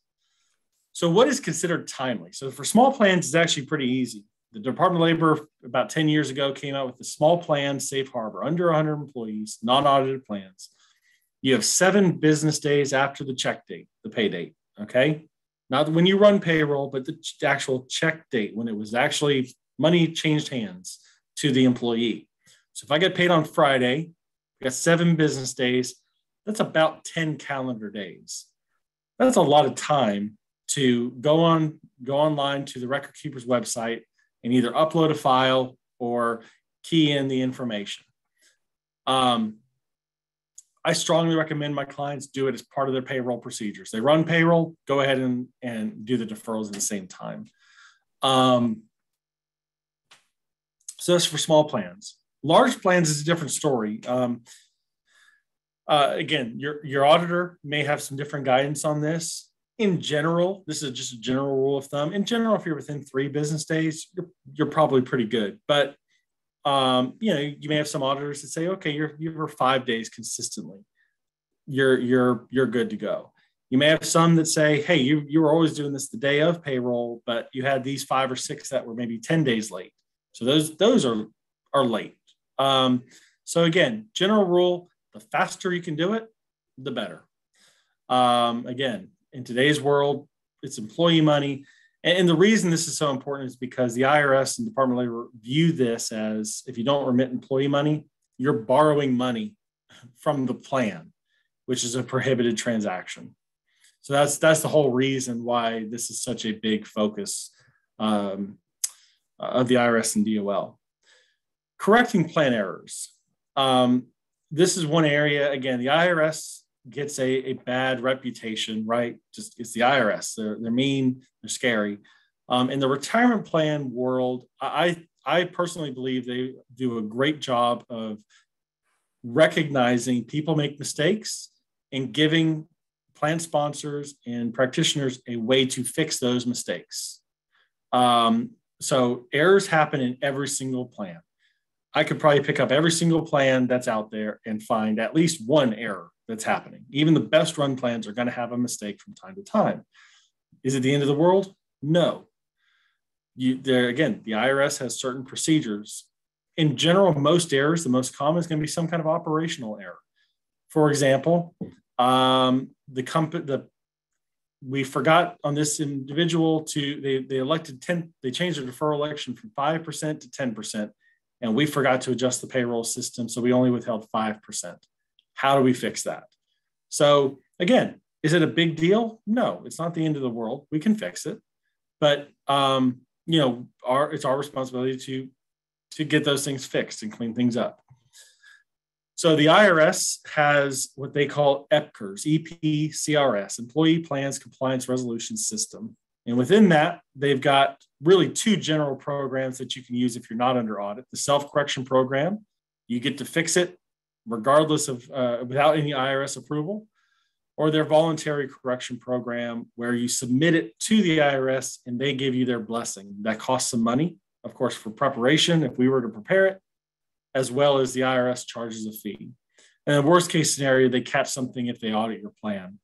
So what is considered timely? So for small plans, it's actually pretty easy. The Department of Labor about 10 years ago came out with the small plan safe harbor under 100 employees, non audited plans. You have seven business days after the check date, the pay date. Okay. Not when you run payroll, but the actual check date when it was actually money changed hands to the employee. So if I get paid on Friday, I got seven business days. That's about 10 calendar days. That's a lot of time to go on, go online to the record keeper's website and either upload a file or key in the information. Um, I strongly recommend my clients do it as part of their payroll procedures. They run payroll, go ahead and, and do the deferrals at the same time. Um, so that's for small plans. Large plans is a different story. Um, uh, again, your, your auditor may have some different guidance on this in general, this is just a general rule of thumb. In general, if you're within three business days, you're, you're probably pretty good. But um, you know, you may have some auditors that say, okay, you're you're five days consistently. You're you're you're good to go. You may have some that say, hey, you you were always doing this the day of payroll, but you had these five or six that were maybe 10 days late. So those those are are late. Um, so again, general rule: the faster you can do it, the better. Um, again, in today's world, it's employee money. And, and the reason this is so important is because the IRS and Department of Labor view this as if you don't remit employee money, you're borrowing money from the plan, which is a prohibited transaction. So that's that's the whole reason why this is such a big focus um, of the IRS and DOL. Correcting plan errors. Um, this is one area, again, the IRS gets a, a bad reputation, right? Just it's the IRS. They're, they're mean, they're scary. Um, in the retirement plan world, I, I personally believe they do a great job of recognizing people make mistakes and giving plan sponsors and practitioners a way to fix those mistakes. Um, so errors happen in every single plan. I could probably pick up every single plan that's out there and find at least one error that's happening. Even the best run plans are going to have a mistake from time to time. Is it the end of the world? No. You, there again, the IRS has certain procedures. In general, most errors, the most common is going to be some kind of operational error. For example, um, the company, the we forgot on this individual to they, they elected 10 they changed the deferral election from 5% to 10% and we forgot to adjust the payroll system so we only withheld 5% how do we fix that? So again, is it a big deal? No, it's not the end of the world. We can fix it, but um, you know, our it's our responsibility to to get those things fixed and clean things up. So the IRS has what they call EPCRS, EPCRS, Employee Plans Compliance Resolution System. And within that, they've got really two general programs that you can use if you're not under audit. The self-correction program, you get to fix it regardless of uh, without any IRS approval, or their voluntary correction program where you submit it to the IRS and they give you their blessing. That costs some money, of course, for preparation if we were to prepare it, as well as the IRS charges a fee. And the worst case scenario, they catch something if they audit your plan.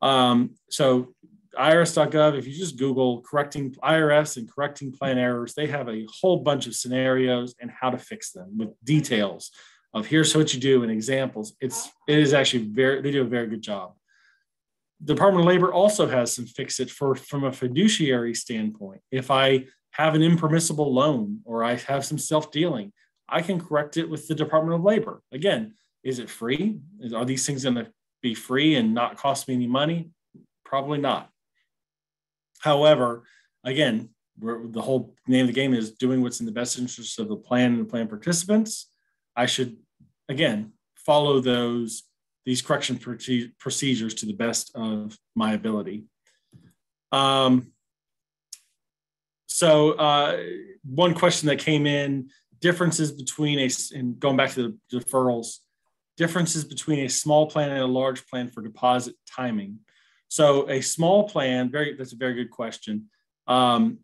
Um, so irs.gov, if you just Google correcting IRS and correcting plan errors, they have a whole bunch of scenarios and how to fix them with details of here's what you do and examples. It's it is actually very they do a very good job. Department of Labor also has some fix it for from a fiduciary standpoint. If I have an impermissible loan or I have some self dealing, I can correct it with the Department of Labor. Again, is it free? Are these things going to be free and not cost me any money? Probably not. However, again, the whole name of the game is doing what's in the best interest of the plan and the plan participants. I should, again, follow those these correction procedures to the best of my ability. Um, so uh, one question that came in differences between a and going back to the deferrals differences between a small plan and a large plan for deposit timing. So a small plan very that's a very good question. Um,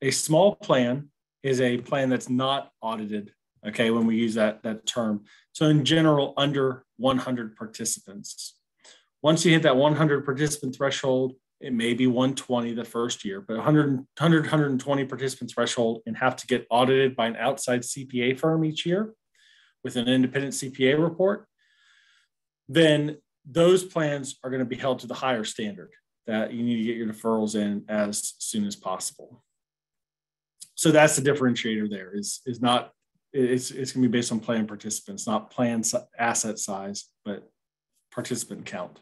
a small plan is a plan that's not audited okay when we use that that term so in general under 100 participants once you hit that 100 participant threshold it may be 120 the first year, but 100, 100 120 participant threshold and have to get audited by an outside CPA firm each year with an independent CPA report, then those plans are going to be held to the higher standard that you need to get your deferrals in as soon as possible. So that's the differentiator there is, is not, it's, it's going to be based on plan participants, not plan asset size, but participant count.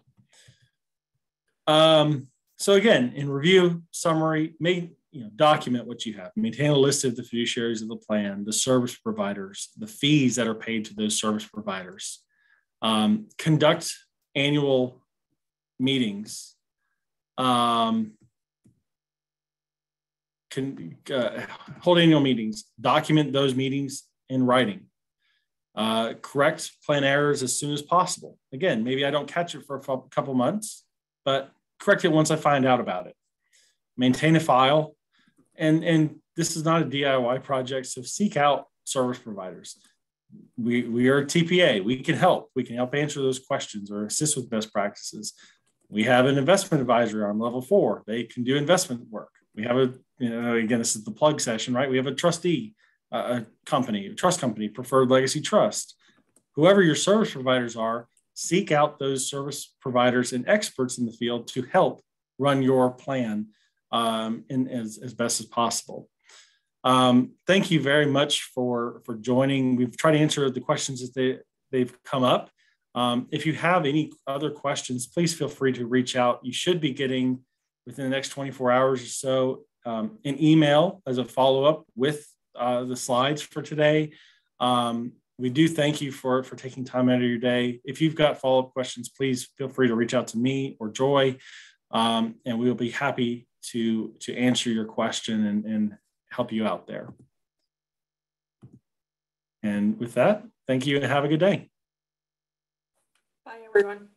Um, so again, in review, summary, may you know, document what you have. Maintain a list of the fiduciaries of the plan, the service providers, the fees that are paid to those service providers. Um, conduct annual meetings. Um, can uh, hold annual meetings. Document those meetings in writing. Uh, correct plan errors as soon as possible. Again, maybe I don't catch it for a couple months, but correct it once I find out about it. Maintain a file. And, and this is not a DIY project, so seek out service providers. We, we are a TPA. We can help. We can help answer those questions or assist with best practices. We have an investment advisory on level four. They can do investment work. We have a, you know, again, this is the plug session, right? We have a trustee, a company, a trust company, preferred legacy trust. Whoever your service providers are, seek out those service providers and experts in the field to help run your plan um, in, as, as best as possible. Um, thank you very much for, for joining. We've tried to answer the questions as they, they've come up. Um, if you have any other questions, please feel free to reach out. You should be getting within the next 24 hours or so um, an email as a follow-up with uh, the slides for today. Um, we do thank you for, for taking time out of your day. If you've got follow up questions, please feel free to reach out to me or Joy, um, and we will be happy to, to answer your question and, and help you out there. And with that, thank you and have a good day. Bye, everyone.